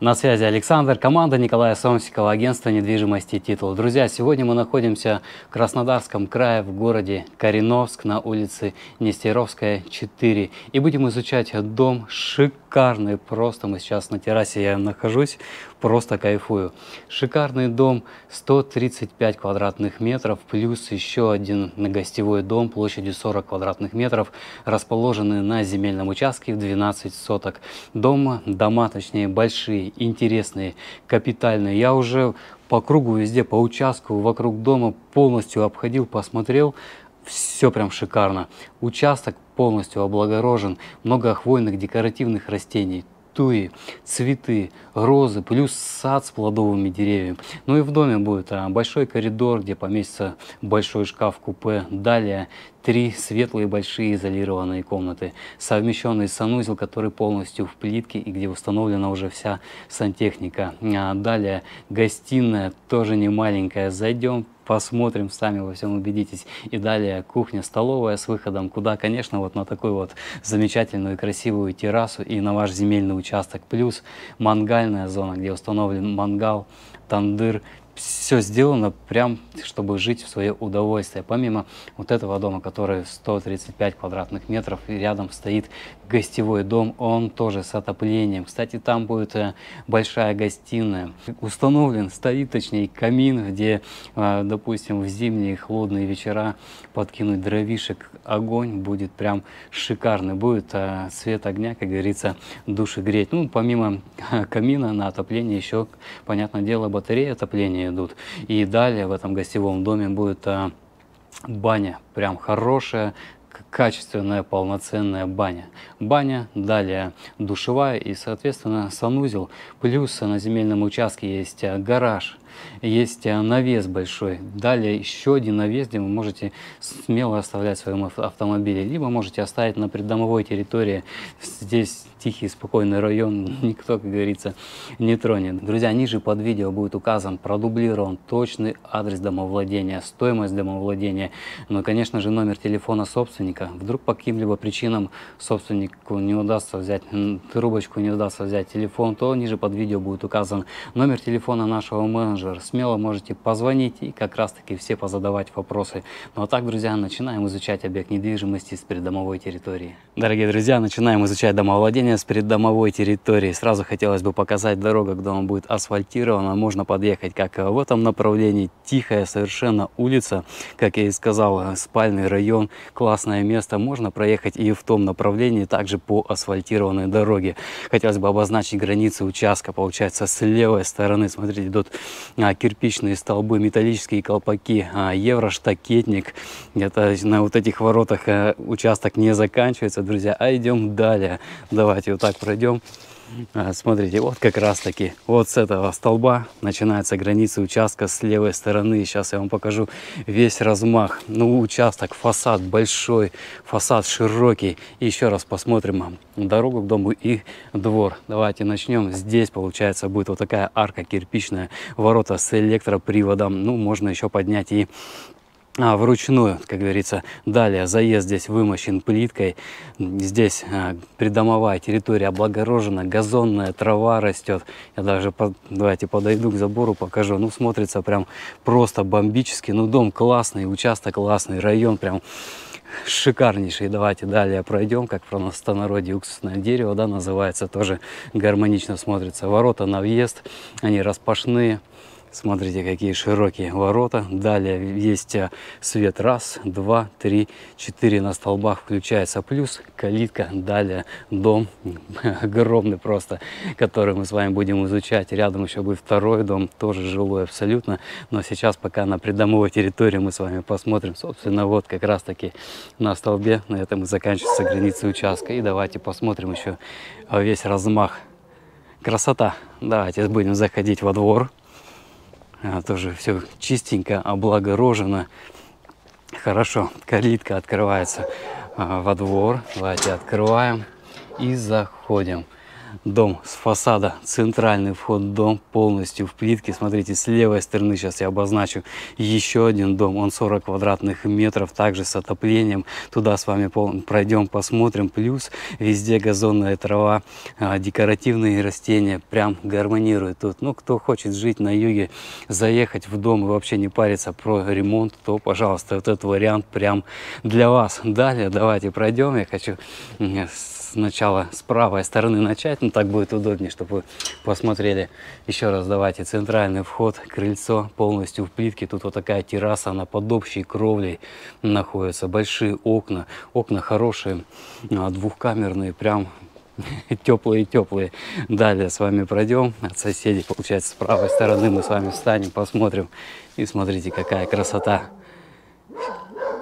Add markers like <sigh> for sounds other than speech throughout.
На связи Александр, команда Николая Сомсикова, агентство недвижимости «Титул». Друзья, сегодня мы находимся в Краснодарском крае, в городе Кореновск, на улице Нестеровская, 4. И будем изучать дом шикарный, просто мы сейчас на террасе я нахожусь, просто кайфую. Шикарный дом, 135 квадратных метров, плюс еще один гостевой дом площадью 40 квадратных метров, расположенный на земельном участке в 12 соток. Дома, дома точнее большие, интересные, капитальные. Я уже по кругу везде, по участку, вокруг дома полностью обходил, посмотрел. Все прям шикарно. Участок полностью облагорожен, много хвойных декоративных растений, туи, цветы, розы, плюс сад с плодовыми деревьями. Ну и в доме будет а, большой коридор, где поместится большой шкаф-купе. Далее три светлые большие изолированные комнаты, совмещенный санузел, который полностью в плитке и где установлена уже вся сантехника. А далее гостиная, тоже не маленькая. Зайдем, посмотрим, сами во всем убедитесь. И далее кухня-столовая с выходом, куда, конечно, вот на такую вот замечательную красивую террасу и на ваш земельный участок. Плюс мангальная зона, где установлен мангал, тандыр, все сделано прям, чтобы жить в свое удовольствие. Помимо вот этого дома, который 135 квадратных метров, и рядом стоит гостевой дом, он тоже с отоплением. Кстати, там будет э, большая гостиная. Установлен, стоит точнее камин, где, э, допустим, в зимние холодные вечера подкинуть дровишек, огонь будет прям шикарный. Будет э, свет огня, как говорится, души греть. Ну, помимо <laughs> камина на отопление еще, понятное дело, батареи отопления идут. И далее в этом гостевом доме будет баня, прям хорошая, качественная полноценная баня. Баня, далее душевая и, соответственно, санузел. Плюс на земельном участке есть э, гараж, есть э, навес большой. Далее еще один навес, где вы можете смело оставлять в своем автомобиле. Либо можете оставить на придомовой территории. Здесь тихий, спокойный район, <laughs> никто, как говорится, не тронет. Друзья, ниже под видео будет указан, продублирован точный адрес домовладения, стоимость домовладения, ну и, конечно же, номер телефона собственника. Вдруг по каким-либо причинам собственнику не удастся взять трубочку, не удастся взять телефон, то ниже под видео будет указан номер телефона нашего менеджера. Смело можете позвонить и как раз-таки все позадавать вопросы. Ну а так, друзья, начинаем изучать объект недвижимости с придомовой территории. Дорогие друзья, начинаем изучать домовладение с придомовой территории. Сразу хотелось бы показать дорогу, когда он будет асфальтирована. Можно подъехать как в этом направлении. Тихая совершенно улица. Как я и сказал, спальный район. Классное место. Можно проехать и в том направлении, также по асфальтированной дороге. Хотелось бы обозначить границы участка. Получается, с левой стороны, смотрите, идут а, кирпичные столбы, металлические колпаки, а, евроштакетник. Где-то на вот этих воротах а, участок не заканчивается, друзья. А идем далее. Давай Давайте вот так пройдем. А, смотрите, вот как раз таки, вот с этого столба начинается граница участка с левой стороны. Сейчас я вам покажу весь размах. Ну, участок, фасад большой, фасад широкий. И еще раз посмотрим дорогу к дому и двор. Давайте начнем. Здесь, получается, будет вот такая арка кирпичная, ворота с электроприводом. Ну, можно еще поднять и а, вручную, как говорится. Далее заезд здесь вымощен плиткой. Здесь а, придомовая территория облагорожена, газонная трава растет. Я даже, по, давайте подойду к забору, покажу. Ну, смотрится прям просто бомбически. Ну, дом классный, участок классный, район прям шикарнейший. Давайте далее пройдем, как в простонародье уксусное дерево, да, называется. Тоже гармонично смотрится. Ворота на въезд, они распашные. Смотрите, какие широкие ворота. Далее есть э, свет. Раз, два, три, четыре на столбах включается плюс. Калитка. Далее дом <laughs> огромный просто, который мы с вами будем изучать. Рядом еще будет второй дом, тоже жилой абсолютно. Но сейчас пока на придомовой территории мы с вами посмотрим. Собственно, вот как раз таки на столбе. На этом и заканчивается граница участка. И давайте посмотрим еще весь размах. Красота. Давайте будем заходить во двор. А, тоже все чистенько, облагорожено. Хорошо, калитка открывается а, во двор. Давайте открываем и заходим. Дом с фасада, центральный вход дом полностью в плитке. Смотрите, с левой стороны сейчас я обозначу еще один дом, он 40 квадратных метров, также с отоплением. Туда с вами пройдем, посмотрим. Плюс везде газонная трава, а, декоративные растения, прям гармонируют тут. Ну, кто хочет жить на юге, заехать в дом и вообще не париться про ремонт, то, пожалуйста, вот этот вариант прям для вас. Далее давайте пройдем. Я хочу сначала с правой стороны начать, но так будет удобнее, чтобы вы посмотрели. Еще раз давайте, центральный вход, крыльцо полностью в плитке. Тут вот такая терраса, она под общей кровлей находится. Большие окна, окна хорошие, а, двухкамерные, прям <laughs> теплые-теплые. Далее с вами пройдем от соседей, получается, с правой стороны мы с вами встанем, посмотрим. И смотрите, какая красота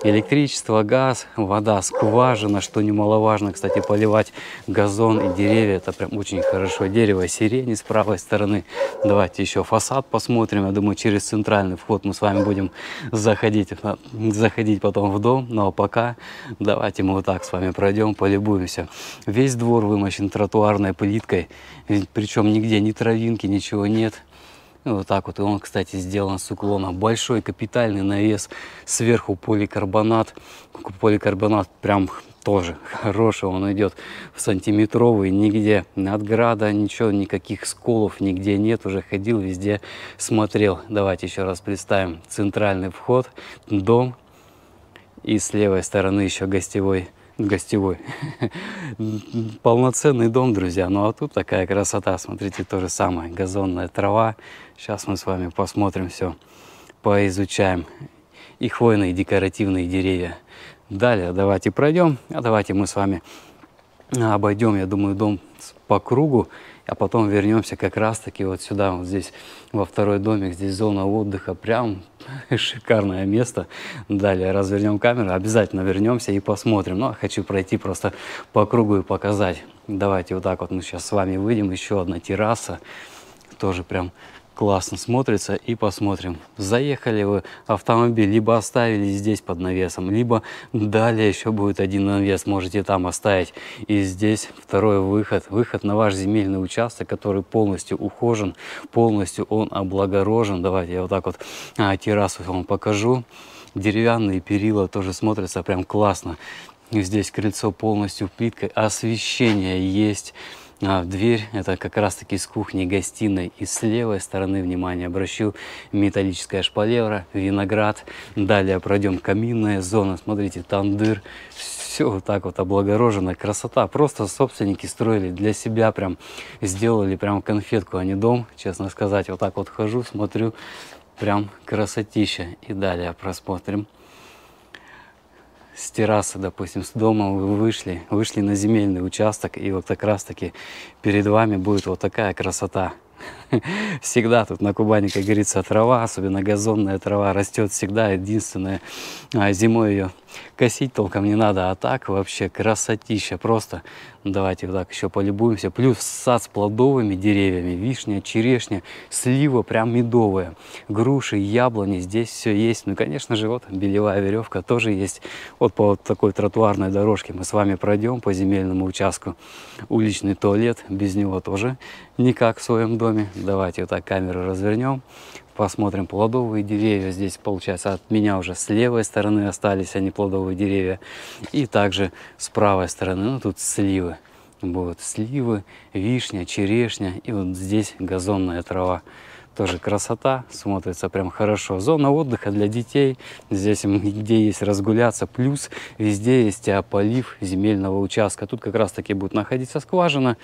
электричество, газ, вода, скважина, что немаловажно, кстати, поливать газон и деревья, это прям очень хорошо. Дерево сирени с правой стороны. Давайте еще фасад посмотрим. Я думаю, через центральный вход мы с вами будем заходить, заходить потом в дом. Но пока давайте мы вот так с вами пройдем, полюбуемся. Весь двор вымощен тротуарной плиткой, причем нигде ни травинки, ничего нет. Ну, вот так вот. И он, кстати, сделан с уклоном. Большой капитальный навес. Сверху поликарбонат. Поликарбонат прям тоже <laughs> хороший. Он идет в сантиметровый. Нигде от града ничего, никаких сколов нигде нет. Уже ходил, везде смотрел. Давайте еще раз представим. Центральный вход, дом. И с левой стороны еще гостевой гостевой. <laughs> Полноценный дом, друзья. Ну а тут такая красота. Смотрите, то же самое. Газонная трава. Сейчас мы с вами посмотрим все, поизучаем. И хвойные декоративные деревья. Далее давайте пройдем. А давайте мы с вами обойдем, я думаю, дом по кругу а потом вернемся как раз-таки вот сюда, вот здесь, во второй домик, здесь зона отдыха, прям <laughs> шикарное место. Далее развернем камеру, обязательно вернемся и посмотрим. Но ну, хочу пройти просто по кругу и показать. Давайте вот так вот мы сейчас с вами выйдем, еще одна терраса, тоже прям классно смотрится. И посмотрим, заехали вы автомобиль, либо оставили здесь под навесом, либо далее еще будет один навес, можете там оставить. И здесь второй выход, выход на ваш земельный участок, который полностью ухожен, полностью он облагорожен. Давайте я вот так вот а, террасу вам покажу. Деревянные перила тоже смотрятся прям классно. Здесь крыльцо полностью плиткой, освещение есть. А дверь это как раз таки с кухни гостиной. И с левой стороны внимание обращу металлическая шпалера виноград. Далее пройдем каминная зона. Смотрите тандыр все вот так вот облагорожено. Красота. Просто собственники строили для себя прям. Сделали прям конфетку а не дом. Честно сказать вот так вот хожу смотрю. Прям красотища. И далее просмотрим с террасы, допустим, с дома вы вышли, вышли на земельный участок, и вот как раз-таки перед вами будет вот такая красота. <laughs> Всегда тут на Кубани, как говорится, трава, особенно газонная трава, растет всегда. Единственное, а, зимой ее косить толком не надо, а так вообще красотища просто. Давайте вот так еще полюбуемся. Плюс сад с плодовыми деревьями, вишня, черешня, слива прям медовая, груши, яблони, здесь все есть. Ну, конечно же, вот белевая веревка тоже есть. Вот по вот такой тротуарной дорожке мы с вами пройдем по земельному участку. Уличный туалет, без него тоже никак в своем доме. Давайте вот так камеру развернем посмотрим плодовые деревья. Здесь, получается, от меня уже с левой стороны остались они плодовые деревья. И также с правой стороны, ну тут сливы. Будут сливы, вишня, черешня. И вот здесь газонная трава. Тоже красота, смотрится прям хорошо. Зона отдыха для детей. Здесь где есть разгуляться. Плюс везде есть полив земельного участка. Тут как раз таки будет находиться скважина.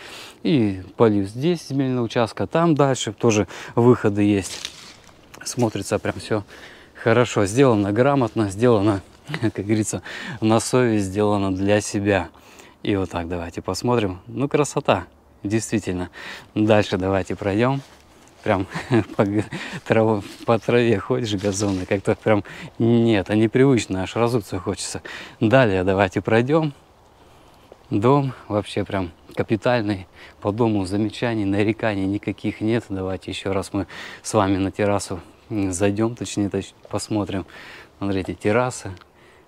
И полив здесь земельного участка. Там дальше тоже выходы есть смотрится прям все хорошо. Сделано грамотно, сделано, <laughs> как говорится, на совесть, сделано для себя. И вот так давайте посмотрим. Ну, красота, действительно. Дальше давайте пройдем. Прям <laughs> по, траву, по траве ходишь газонной, как-то прям нет, а непривычно, аж разуться хочется. Далее давайте пройдем. Дом вообще прям капитальный. По дому замечаний, нареканий никаких нет. Давайте еще раз мы с вами на террасу зайдем, точнее, точнее посмотрим. Смотрите, терраса,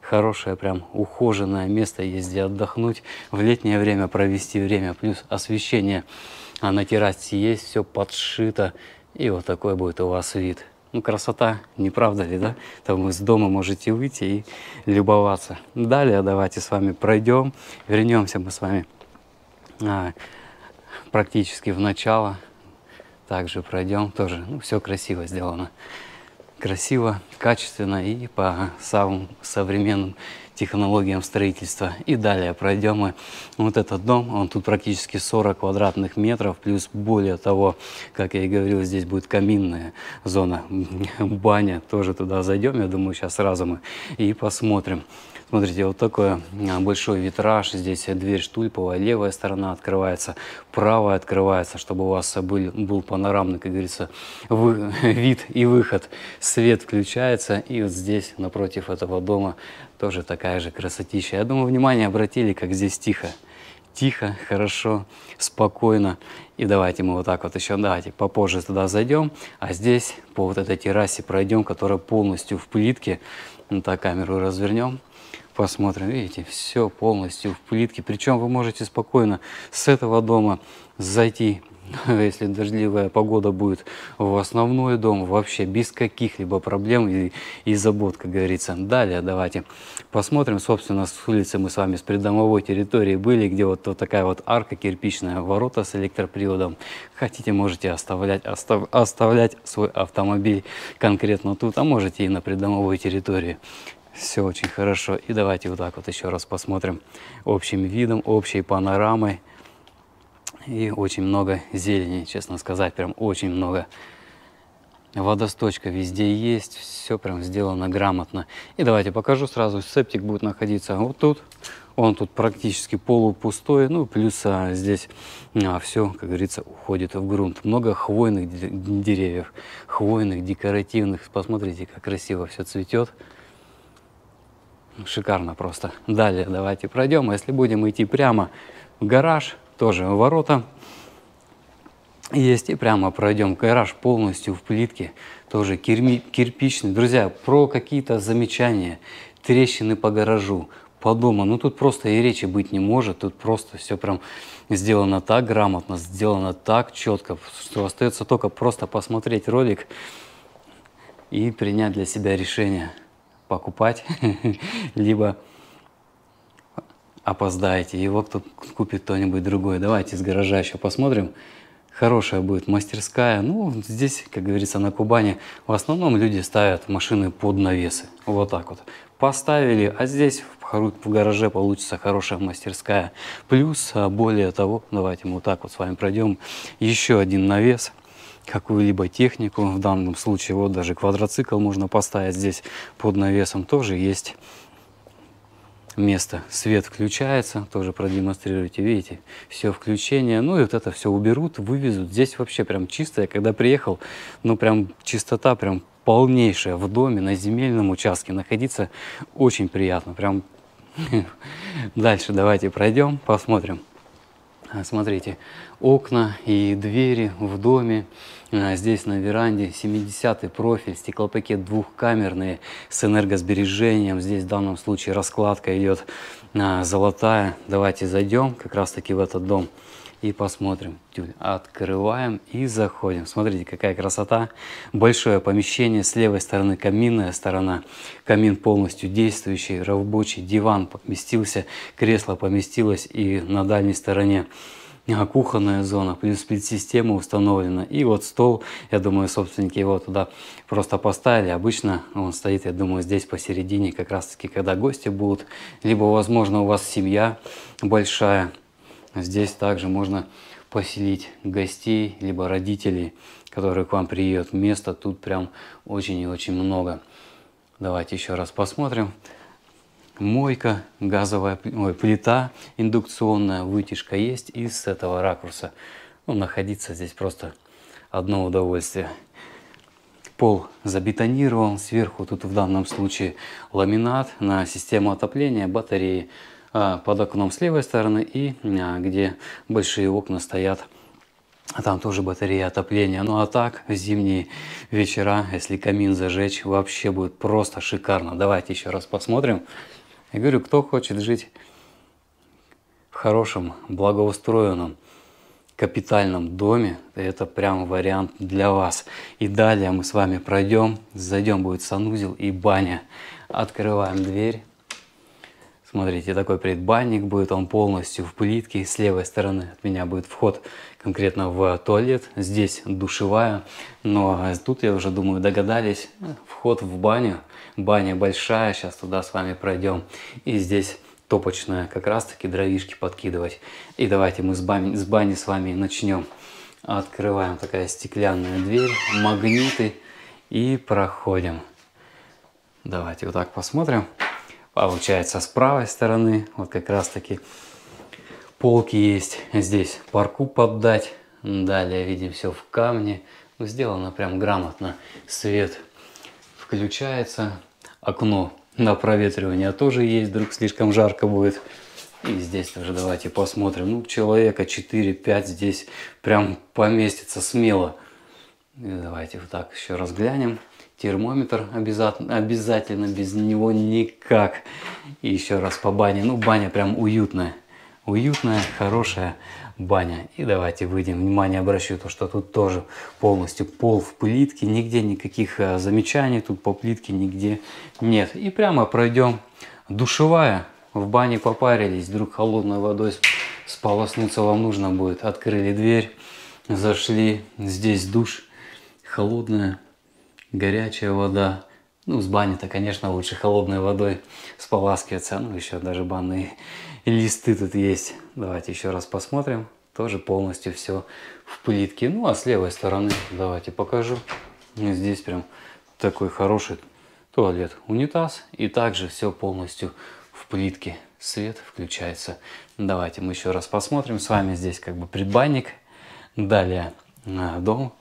хорошее, прям ухоженное место есть где отдохнуть, в летнее время провести время, плюс освещение а на террасе есть, все подшито, и вот такой будет у вас вид. Ну, красота, не правда ли, да? Там с дома можете выйти и любоваться. Далее давайте с вами пройдем, вернемся мы с вами а, практически в начало. Также пройдем, тоже, ну, все красиво сделано. Красиво, качественно и по самым современным технологиям строительства. И далее пройдем мы вот этот дом, он тут практически 40 квадратных метров, плюс более того, как я и говорил, здесь будет каминная зона, баня, тоже туда зайдем, я думаю, сейчас сразу мы и посмотрим. Смотрите, вот такой а, большой витраж. Здесь дверь штульповая, левая сторона открывается, правая открывается, чтобы у вас был, был панорамный, как говорится, вы, <laughs> вид и выход. Свет включается, и вот здесь, напротив этого дома, тоже такая же красотища. Я думаю, внимание обратили, как здесь тихо. Тихо, хорошо, спокойно. И давайте мы вот так вот еще, давайте попозже туда зайдем. А здесь по вот этой террасе пройдем, которая полностью в плитке. Вот так камеру развернем. Посмотрим, видите, все полностью в плитке. Причем вы можете спокойно с этого дома зайти <laughs> если дождливая погода будет в основной дом, вообще без каких-либо проблем и, и забот, как говорится. Далее давайте посмотрим, собственно, с улицы мы с вами с придомовой территории были, где вот, вот такая вот арка кирпичная, ворота с электроприводом. Хотите, можете оставлять, остав, оставлять свой автомобиль конкретно тут, а можете и на придомовой территории. Все очень хорошо. И давайте вот так вот еще раз посмотрим общим видом, общей панорамой. И очень много зелени, честно сказать, прям очень много. Водосточка везде есть, все прям сделано грамотно. И давайте покажу сразу, септик будет находиться вот тут. Он тут практически полупустой, ну плюс а, здесь а, все, как говорится, уходит в грунт. Много хвойных деревьев, хвойных, декоративных. Посмотрите, как красиво все цветет. Шикарно просто. Далее давайте пройдем. Если будем идти прямо в гараж, тоже ворота есть. И прямо пройдем гараж полностью в плитке, тоже кирми, кирпичный. Друзья, про какие-то замечания, трещины по гаражу, по дому, ну тут просто и речи быть не может. Тут просто все прям сделано так грамотно, сделано так четко, что остается только просто посмотреть ролик и принять для себя решение покупать, <laughs> либо опоздаете, его кто купит кто-нибудь другой. Давайте из гаража еще посмотрим. Хорошая будет мастерская. Ну, здесь, как говорится, на Кубани в основном люди ставят машины под навесы. Вот так вот. Поставили, а здесь в гараже получится хорошая мастерская. Плюс, а, более того, давайте мы вот так вот с вами пройдем, еще один навес какую-либо технику. В данном случае вот даже квадроцикл можно поставить здесь под навесом. Тоже есть место. Свет включается, тоже продемонстрируйте, видите, все включение. Ну и вот это все уберут, вывезут. Здесь вообще прям чистое. Когда приехал, ну прям чистота прям полнейшая в доме, на земельном участке находиться очень приятно. Прям <laughs> дальше давайте пройдем, посмотрим. А, смотрите, окна и двери в доме. А, здесь на веранде 70 профиль, стеклопакет двухкамерный с энергосбережением. Здесь в данном случае раскладка идет а, золотая. Давайте зайдем как раз таки в этот дом и посмотрим. Открываем и заходим. Смотрите, какая красота. Большое помещение. С левой стороны каминная сторона. Камин полностью действующий, рабочий. Диван поместился, кресло поместилось и на дальней стороне а, кухонная зона, плюс сплит-система установлена. И вот стол, я думаю, собственники его туда просто поставили. Обычно он стоит, я думаю, здесь посередине, как раз таки, когда гости будут. Либо, возможно, у вас семья большая, Здесь также можно поселить гостей, либо родителей, которые к вам приедут. Места тут прям очень и очень много. Давайте еще раз посмотрим. Мойка, газовая ой, плита индукционная, вытяжка есть. И с этого ракурса ну, находиться здесь просто одно удовольствие. Пол забетонирован, сверху тут в данном случае ламинат на систему отопления, батареи. А, под окном с левой стороны и а, где большие окна стоят. Там тоже батарея отопления. Ну а так, в зимние вечера, если камин зажечь, вообще будет просто шикарно. Давайте еще раз посмотрим. Я говорю, кто хочет жить в хорошем, благоустроенном, капитальном доме, это прям вариант для вас. И далее мы с вами пройдем, зайдем, будет санузел и баня. Открываем дверь. Смотрите, такой предбанник будет, он полностью в плитке. С левой стороны от меня будет вход конкретно в туалет. Здесь душевая, но тут, я уже думаю, догадались, вход в баню. Баня большая, сейчас туда с вами пройдем. И здесь топочная, как раз таки дровишки подкидывать. И давайте мы с бани, с бани с вами начнем. Открываем такая стеклянная дверь, магниты и проходим. Давайте вот так посмотрим. Получается с правой стороны, вот как раз таки полки есть. Здесь парку поддать. Далее видим все в камне. Ну, сделано прям грамотно. Свет включается. Окно на проветривание тоже есть, вдруг слишком жарко будет. И здесь тоже давайте посмотрим. Ну, человека 4-5 здесь прям поместится смело. И давайте вот так еще раз глянем. Термометр обязательно, обязательно без него никак. И еще раз по бане. Ну, баня прям уютная. Уютная, хорошая баня. И давайте выйдем. Внимание обращу, то, что тут тоже полностью пол в плитке. Нигде никаких э, замечаний тут по плитке нигде нет. И прямо пройдем. Душевая. В бане попарились. Вдруг холодной водой сполоснуться вам нужно будет. Открыли дверь. Зашли. Здесь душ. Холодная, горячая вода. Ну, с бани-то, конечно, лучше холодной водой споласкиваться. Ну, еще даже банные листы тут есть. Давайте еще раз посмотрим. Тоже полностью все в плитке. Ну, а с левой стороны давайте покажу. Здесь прям такой хороший туалет, унитаз. И также все полностью в плитке. Свет включается. Давайте мы еще раз посмотрим. С вами здесь как бы предбанник. Далее а, дом.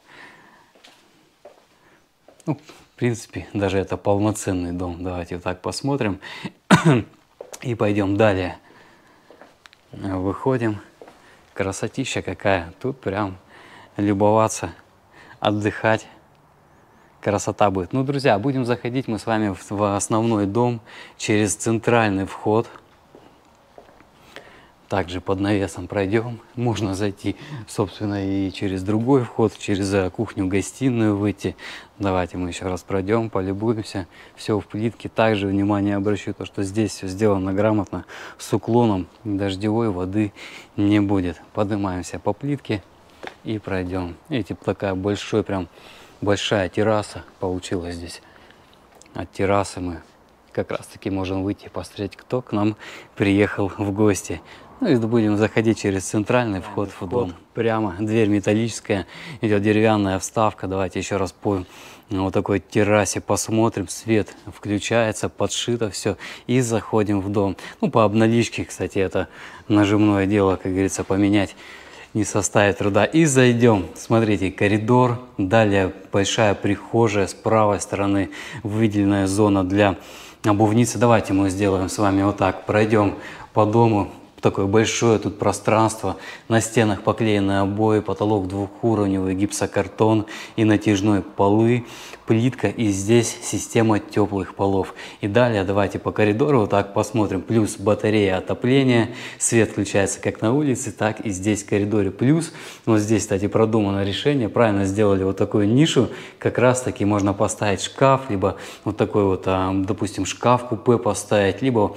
Ну, в принципе, даже это полноценный дом. Давайте так посмотрим. И пойдем далее. Выходим. Красотища какая. Тут прям любоваться, отдыхать. Красота будет. Ну, друзья, будем заходить мы с вами в основной дом через центральный вход – также под навесом пройдем. Можно зайти, собственно, и через другой вход, через э, кухню-гостиную выйти. Давайте мы еще раз пройдем, полюбуемся. Все в плитке. Также внимание обращу, то, что здесь все сделано грамотно, с уклоном. Дождевой воды не будет. Поднимаемся по плитке и пройдем. Видите, такая большой, прям большая терраса получилась здесь. От террасы мы как раз таки можем выйти и посмотреть, кто к нам приехал в гости. Ну и будем заходить через центральный вход в дом. Прямо дверь металлическая, идет деревянная вставка. Давайте еще раз по вот такой террасе посмотрим. Свет включается, подшито все. И заходим в дом. Ну, по обналичке, кстати, это нажимное дело, как говорится, поменять не составит труда. И зайдем. Смотрите, коридор. Далее большая прихожая. С правой стороны выделенная зона для обувницы. Давайте мы сделаем с вами вот так. Пройдем по дому такое большое тут пространство, на стенах поклеены обои, потолок двухуровневый, гипсокартон и натяжной полы, плитка и здесь система теплых полов. И далее давайте по коридору вот так посмотрим. Плюс батарея отопления, свет включается как на улице, так и здесь в коридоре. Плюс, вот здесь, кстати, продумано решение, правильно сделали вот такую нишу, как раз таки можно поставить шкаф, либо вот такой вот, а, допустим, шкаф купе поставить, либо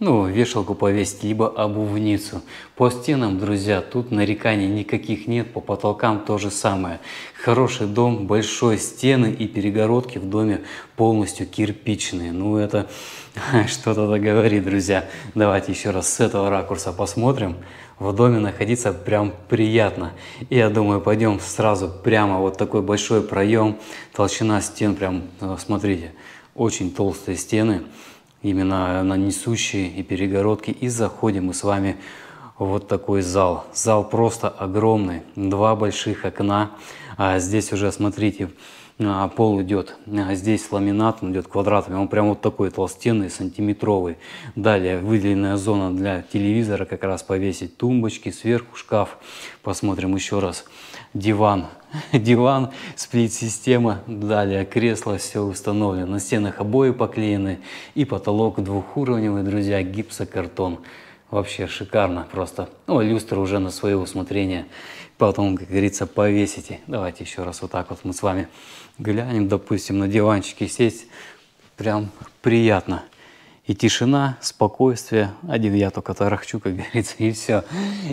ну, вешалку повесить, либо обувницу. По стенам, друзья, тут нареканий никаких нет, по потолкам то же самое. Хороший дом, большой стены и перегородки в доме полностью кирпичные. Ну, это <laughs> что-то говорит, друзья. Давайте еще раз с этого ракурса посмотрим. В доме находиться прям приятно. И я думаю, пойдем сразу прямо вот такой большой проем. Толщина стен прям, э, смотрите, очень толстые стены именно на несущие и перегородки. И заходим мы с вами в вот такой зал. Зал просто огромный, два больших окна. А здесь уже, смотрите, а, пол идет, а здесь ламинат, он идет квадратами, он прям вот такой толстенный, сантиметровый. Далее выделенная зона для телевизора, как раз повесить тумбочки, сверху шкаф. Посмотрим еще раз. Диван. <laughs> Диван, сплит-система, далее кресло, все установлено. На стенах обои поклеены и потолок двухуровневый, друзья, гипсокартон. Вообще шикарно просто. Ну, люстра уже на свое усмотрение. Потом, как говорится, повесите. Давайте еще раз вот так вот мы с вами глянем, допустим, на диванчике сесть. Прям приятно. И тишина, спокойствие. Один я только тарахчу, как говорится, и все.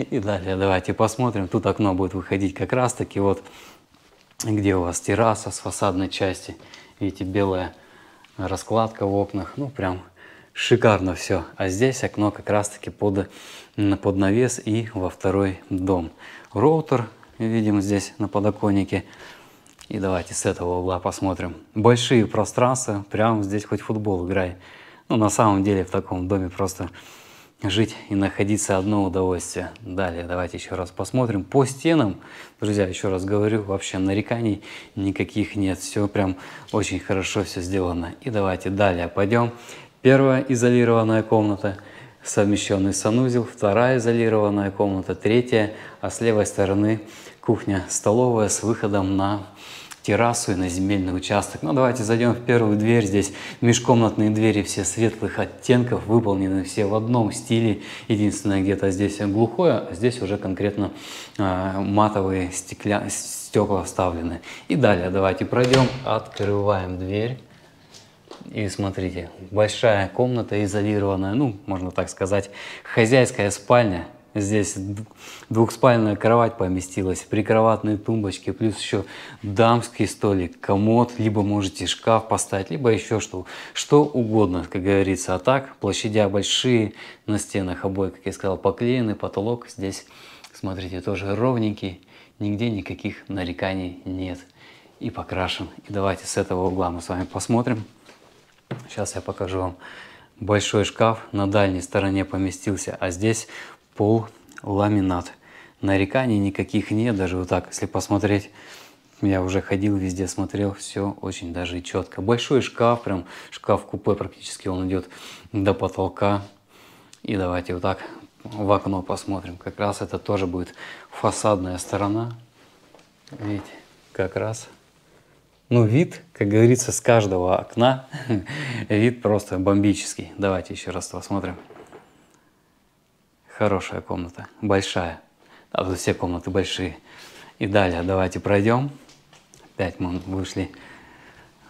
И далее давайте посмотрим. Тут окно будет выходить как раз таки вот, где у вас терраса с фасадной части. Видите, белая раскладка в окнах. Ну, прям шикарно все. А здесь окно как раз таки под, под навес и во второй дом. Роутер видим здесь на подоконнике. И давайте с этого угла посмотрим. Большие пространства, прямо здесь хоть футбол играй. Ну, на самом деле в таком доме просто жить и находиться одно удовольствие. Далее давайте еще раз посмотрим по стенам. Друзья, еще раз говорю, вообще нареканий никаких нет. Все прям очень хорошо все сделано. И давайте далее пойдем. Первая изолированная комната, совмещенный санузел. Вторая изолированная комната. Третья, а с левой стороны кухня-столовая с выходом на террасу и на земельный участок. Ну, давайте зайдем в первую дверь. Здесь межкомнатные двери все светлых оттенков, выполнены все в одном стиле. Единственное, где-то здесь глухое, а здесь уже конкретно э, матовые стекля... стекла вставлены. И далее давайте пройдем, открываем дверь. И смотрите, большая комната изолированная, ну, можно так сказать, хозяйская спальня – Здесь двухспальная кровать поместилась, прикроватные тумбочки, плюс еще дамский столик, комод, либо можете шкаф поставить, либо еще что, что угодно, как говорится. А так, площадя большие, на стенах обои, как я сказал, поклеены, потолок здесь, смотрите, тоже ровненький, нигде никаких нареканий нет. И покрашен. И давайте с этого угла мы с вами посмотрим. Сейчас я покажу вам. Большой шкаф на дальней стороне поместился, а здесь пол ламинат. Нареканий никаких нет, даже вот так, если посмотреть, я уже ходил везде, смотрел, все очень даже четко. Большой шкаф, прям шкаф-купе практически, он идет до потолка. И давайте вот так в окно посмотрим. Как раз это тоже будет фасадная сторона. Видите, как раз. Ну, вид, как говорится, с каждого окна, <laughs> вид просто бомбический. Давайте еще раз посмотрим. Хорошая комната, большая. А тут все комнаты большие. И далее давайте пройдем. Опять мы вышли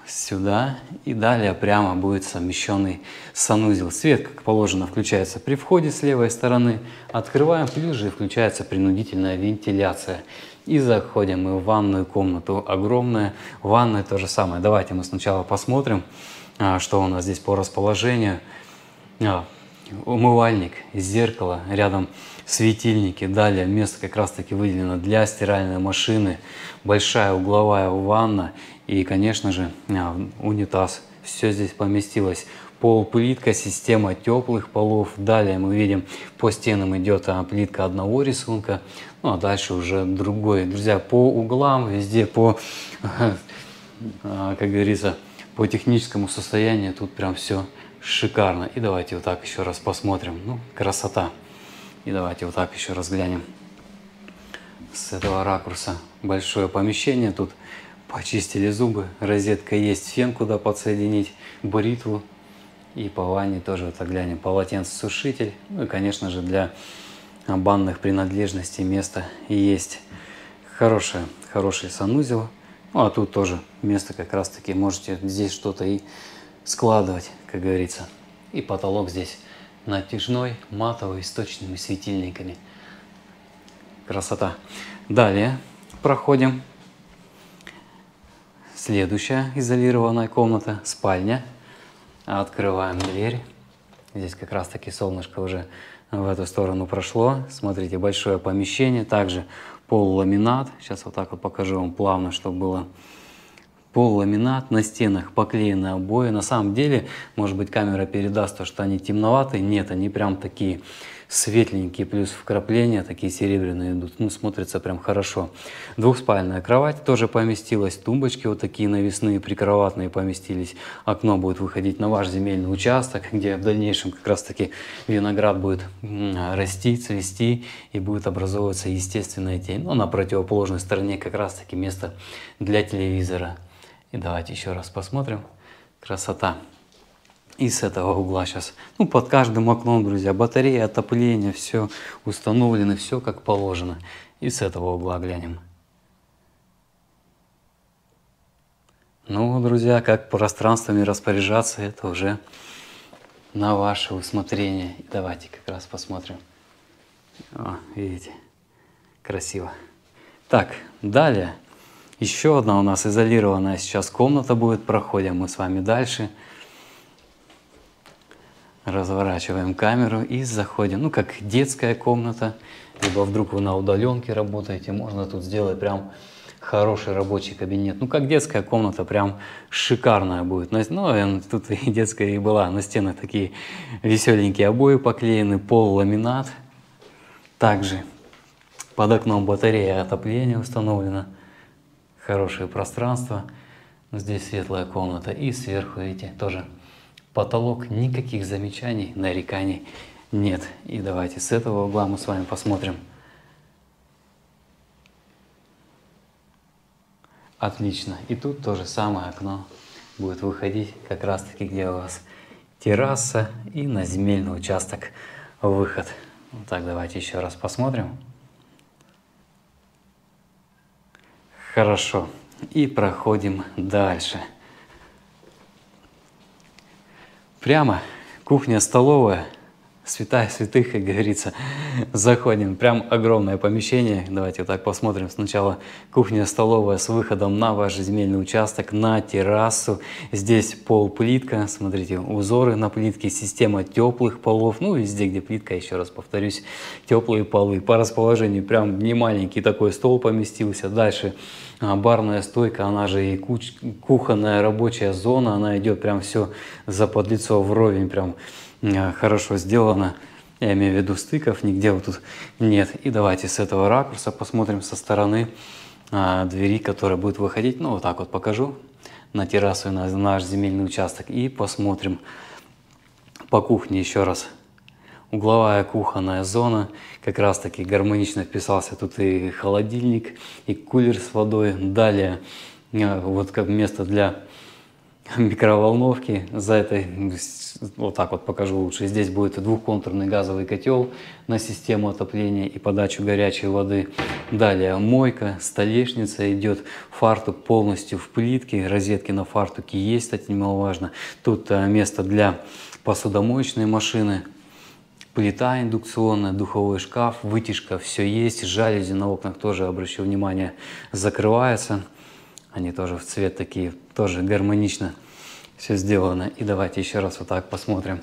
сюда. И далее прямо будет совмещенный санузел. Свет, как положено, включается при входе с левой стороны. Открываем, плюс же включается принудительная вентиляция. И заходим мы в ванную комнату. Огромная ванная то же самое. Давайте мы сначала посмотрим, а, что у нас здесь по расположению. Умывальник, зеркало, рядом светильники. Далее место как раз таки выделено для стиральной машины, большая угловая ванна и, конечно же, а, унитаз. Все здесь поместилось. Пол плитка, система теплых полов. Далее мы видим, по стенам идет а, плитка одного рисунка, ну а дальше уже другой. Друзья, по углам, везде по, <laughs> а, как говорится, по техническому состоянию тут прям все Шикарно. И давайте вот так еще раз посмотрим. Ну, красота. И давайте вот так еще раз глянем. С этого ракурса большое помещение. Тут почистили зубы. Розетка есть. Фен куда подсоединить. Бритву. И по ванне тоже вот так глянем. Полотенцесушитель. Ну и, конечно же, для банных принадлежностей место есть. Хорошее, хороший санузел. Ну, а тут тоже место как раз-таки можете здесь что-то и складывать, как говорится. И потолок здесь натяжной, матовый, с точными светильниками. Красота. Далее проходим. Следующая изолированная комната, спальня. Открываем дверь. Здесь как раз таки солнышко уже в эту сторону прошло. Смотрите, большое помещение. Также полуламинат. Сейчас вот так вот покажу вам плавно, чтобы было пол ламинат, на стенах поклеены обои. На самом деле, может быть, камера передаст то, что они темноватые. Нет, они прям такие светленькие, плюс вкрапления такие серебряные идут. Ну, смотрится прям хорошо. Двухспальная кровать тоже поместилась. Тумбочки вот такие навесные, прикроватные поместились. Окно будет выходить на ваш земельный участок, где в дальнейшем как раз таки виноград будет расти, цвести и будет образовываться естественная тень. Но ну, на противоположной стороне как раз таки место для телевизора. И давайте еще раз посмотрим. Красота. И с этого угла сейчас, ну под каждым окном, друзья, батарея, отопление, все установлено, все как положено. И с этого угла глянем. Ну, друзья, как пространствами распоряжаться, это уже на ваше усмотрение. Давайте как раз посмотрим. О, видите, красиво. Так, далее. Еще одна у нас изолированная сейчас комната будет. Проходим мы с вами дальше. Разворачиваем камеру и заходим. Ну, как детская комната. Либо вдруг вы на удаленке работаете, можно тут сделать прям хороший рабочий кабинет. Ну, как детская комната, прям шикарная будет. Ну, тут и детская и была. На стенах такие веселенькие обои поклеены, пол ламинат. Также под окном батарея отопления установлена. Хорошее пространство. Здесь светлая комната. И сверху, видите, тоже потолок. Никаких замечаний, нареканий нет. И давайте с этого угла мы с вами посмотрим. Отлично. И тут то же самое окно будет выходить как раз таки, где у вас терраса и на земельный участок выход. Вот так, давайте еще раз посмотрим. Хорошо. И проходим дальше. Прямо кухня-столовая святая святых, как говорится, заходим. Прям огромное помещение. Давайте вот так посмотрим. Сначала кухня-столовая с выходом на ваш земельный участок, на террасу. Здесь пол плитка. Смотрите, узоры на плитке, система теплых полов. Ну, везде, где плитка, еще раз повторюсь, теплые полы. По расположению прям не маленький такой стол поместился. Дальше барная стойка, она же и куч, кухонная рабочая зона, она идет прям все за подлицо вровень, прям Э, хорошо сделано. Я имею в виду стыков, нигде вот тут нет. И давайте с этого ракурса посмотрим со стороны а, двери, которая будет выходить. Ну, вот так вот покажу на террасу на наш земельный участок. И посмотрим по кухне еще раз. Угловая кухонная зона. Как раз таки гармонично вписался тут и холодильник, и кулер с водой. Далее э, вот как место для <laughs> микроволновки. За это вот так вот покажу лучше. Здесь будет двухконтурный газовый котел на систему отопления и подачу горячей воды. Далее мойка, столешница идет, фартук полностью в плитке, розетки на фартуке есть, кстати, немаловажно. Тут э, место для посудомоечной машины, плита индукционная, духовой шкаф, вытяжка, все есть. Жалюзи на окнах тоже, обращу внимание, закрываются. Они тоже в цвет такие, тоже гармонично все сделано. И давайте еще раз вот так посмотрим.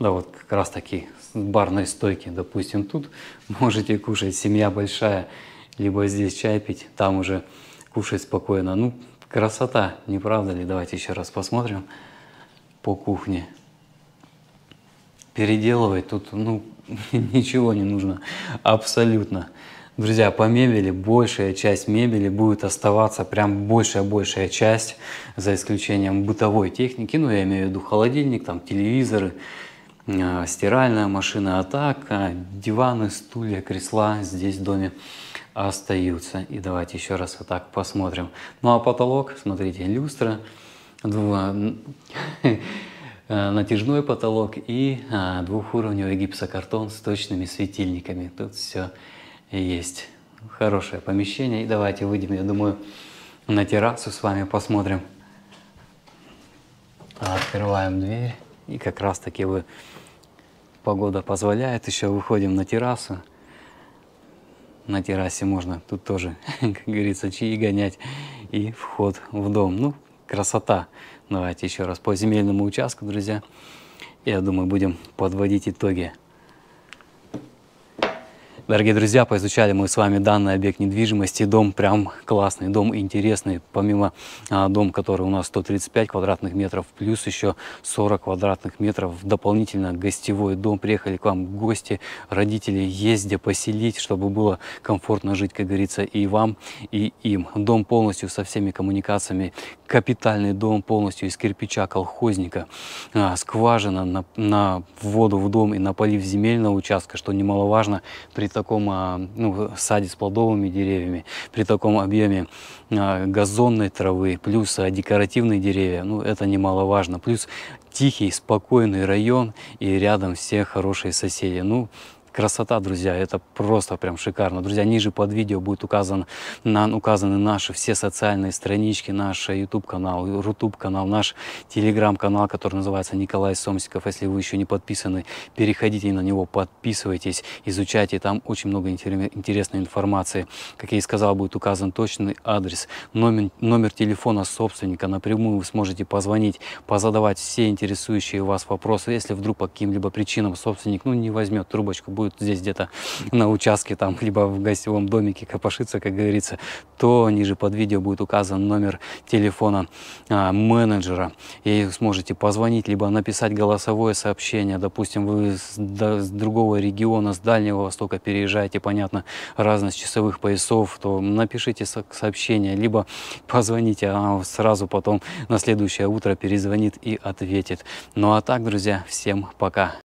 Да, вот как раз таки барной стойки, допустим, тут <laughs> можете кушать, семья большая, либо здесь чай пить, там уже кушать спокойно. Ну, красота, не правда ли? Давайте еще раз посмотрим по кухне. Переделывать тут, ну, <laughs> ничего не нужно, абсолютно. Друзья, по мебели большая часть мебели будет оставаться, прям большая-большая часть, за исключением бытовой техники, ну я имею в виду холодильник, там телевизоры, э, стиральная машина, а так э, диваны, стулья, кресла здесь в доме остаются. И давайте еще раз вот так посмотрим. Ну а потолок, смотрите, люстра, э, <laughs> натяжной потолок и двухуровневый гипсокартон с точными светильниками. Тут все есть хорошее помещение. И давайте выйдем, я думаю, на террасу с вами посмотрим. Открываем дверь. И как раз таки вы погода позволяет, еще выходим на террасу. На террасе можно тут тоже, <laughs> как говорится, чаи гонять и вход в дом. Ну, красота. Давайте еще раз по земельному участку, друзья. Я думаю, будем подводить итоги. Дорогие друзья, поизучали мы с вами данный объект недвижимости. Дом прям классный, дом интересный. Помимо а, дом, который у нас 135 квадратных метров, плюс еще 40 квадратных метров. Дополнительно гостевой дом. Приехали к вам гости, родители, есть поселить, чтобы было комфортно жить, как говорится, и вам, и им. Дом полностью со всеми коммуникациями. Капитальный дом полностью из кирпича колхозника. А, скважина на, на воду в дом и на полив земельного участка, что немаловажно при таком а, ну, саде с плодовыми деревьями, при таком объеме а, газонной травы, плюс декоративные деревья, ну это немаловажно, плюс тихий, спокойный район и рядом все хорошие соседи. Ну, красота, друзья, это просто прям шикарно. Друзья, ниже под видео будет указан, на, указаны наши все социальные странички, наш YouTube канал, Рутуб канал, наш телеграм канал, который называется Николай Сомсиков. Если вы еще не подписаны, переходите на него, подписывайтесь, изучайте, там очень много интересной информации. Как я и сказал, будет указан точный адрес, номер, номер телефона собственника. Напрямую вы сможете позвонить, позадавать все интересующие вас вопросы. Если вдруг по каким-либо причинам собственник ну, не возьмет трубочку, будет здесь где-то <laughs> на участке, там, либо в гостевом домике копошиться, как говорится, то ниже под видео будет указан номер телефона а, менеджера. И сможете позвонить, либо написать голосовое сообщение. Допустим, вы с, да, с другого региона, с Дальнего Востока переезжаете, понятно, разность часовых поясов, то напишите сообщение, либо <laughs> позвоните, а сразу потом на следующее утро перезвонит и ответит. Ну а так, друзья, всем пока.